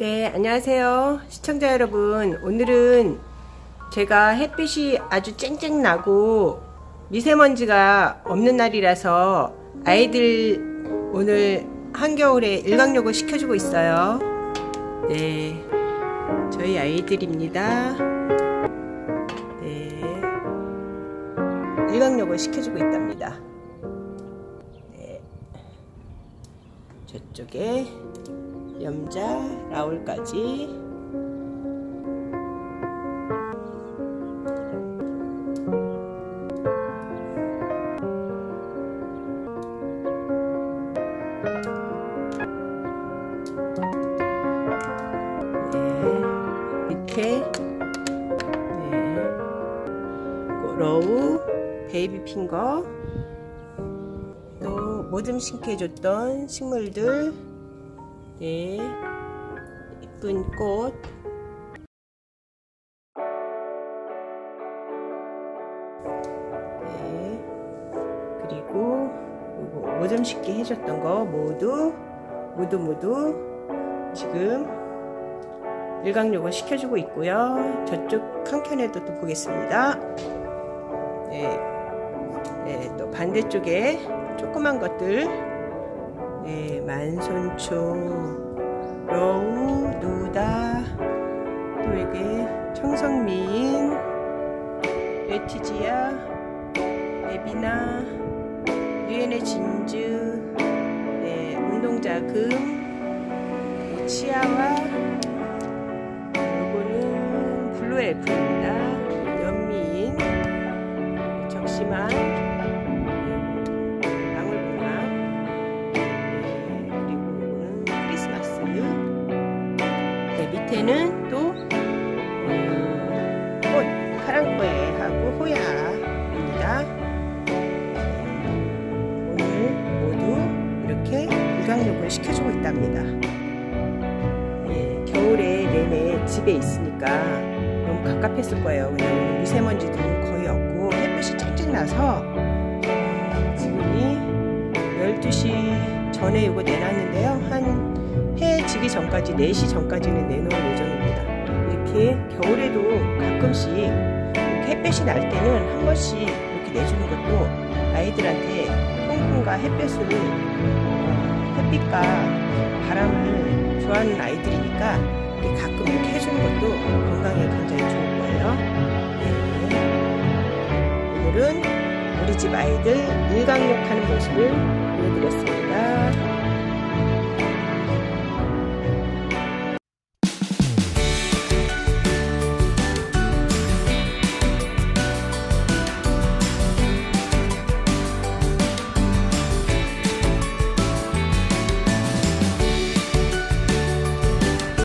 네, 안녕하세요. 시청자 여러분. 오늘은 제가 햇빛이 아주 쨍쨍 나고 미세먼지가 없는 날이라서 아이들 오늘 한겨울에 일광욕을 시켜주고 있어요. 네, 저희 아이들입니다. 네, 일광욕을 시켜주고 있답니다. 네, 저쪽에 염자, 라울까지. 네, 밑에 네, 로우, 베이비 핑거. 또 모듬 신캐줬던 식물들 네, 이쁜 꽃. 네, 그리고 요거 오점 쉽게 해줬던 거 모두 모두 모두 지금 일광욕을 시켜주고 있고요. 저쪽 한 켠에도 또 보겠습니다. 네, 네, 또 반대쪽에 조그만 것들 네, 만손초, 러우, 누다, 또 이게 청성민, 레티지아, 에비나, 유엔의 진주, 네, 운동자금, 치아와, 요거는 Blue Elf 밑에는 또 음, 꽃 카랑코에하고 호야입니다. 오늘 모두 이렇게 일광욕을 시켜주고 있답니다. 예, 겨울에 내내 집에 있으니까 너무 갑갑했을 거예요. 왜냐면 미세먼지도 거의 없고 햇빛이 쨍쨍 나서 지금이 12시 전에 이거 내놨는데요. 한해 지기 전까지 4시 전까지는 내놓을 예정입니다. 이렇게 겨울에도 가끔씩 이렇게 햇볕이 날 때는 한 번씩 이렇게 내주는 것도 아이들한테 통풍과 햇볕을 햇빛과 바람을 좋아하는 아이들이니까 가끔 이렇게 해주는 것도 건강에 굉장히 좋을 거예요. 네. 오늘은 우리 집 아이들 일광욕하는 모습을 보여드렸습니다.